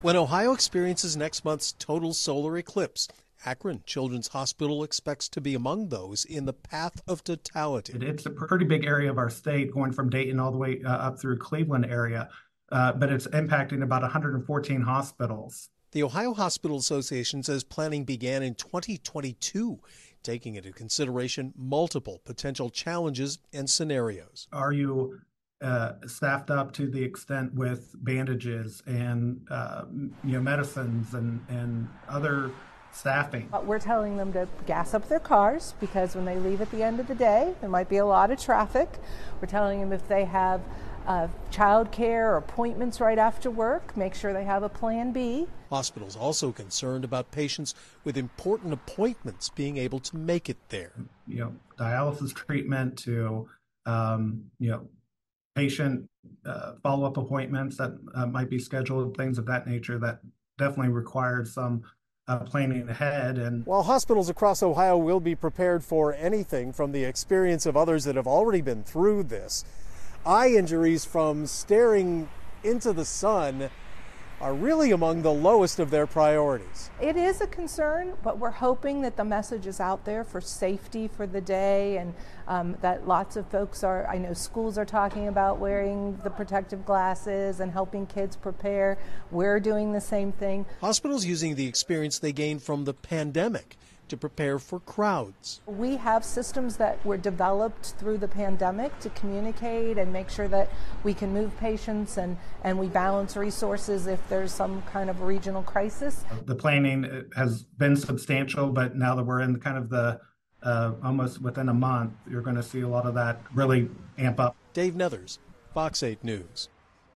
When Ohio experiences next month's total solar eclipse, Akron Children's Hospital expects to be among those in the path of totality. It's a pretty big area of our state, going from Dayton all the way uh, up through Cleveland area, uh, but it's impacting about 114 hospitals. The Ohio Hospital Association says planning began in 2022, taking into consideration multiple potential challenges and scenarios. Are you uh, staffed up to the extent with bandages and uh, you know medicines and and other staffing. But We're telling them to gas up their cars because when they leave at the end of the day, there might be a lot of traffic. We're telling them if they have uh, child care or appointments right after work, make sure they have a plan B. Hospitals also concerned about patients with important appointments being able to make it there. You know, dialysis treatment to, um, you know, patient uh, follow up appointments that uh, might be scheduled, things of that nature that definitely required some uh, planning ahead. And while hospitals across Ohio will be prepared for anything from the experience of others that have already been through this, eye injuries from staring into the sun are really among the lowest of their priorities. It is a concern, but we're hoping that the message is out there for safety for the day and um, that lots of folks are, I know schools are talking about wearing the protective glasses and helping kids prepare. We're doing the same thing. Hospitals using the experience they gained from the pandemic to prepare for crowds. We have systems that were developed through the pandemic to communicate and make sure that we can move patients and, and we balance resources if there's some kind of regional crisis. The planning has been substantial, but now that we're in kind of the uh, almost within a month, you're going to see a lot of that really amp up. Dave Nethers, Fox 8 News.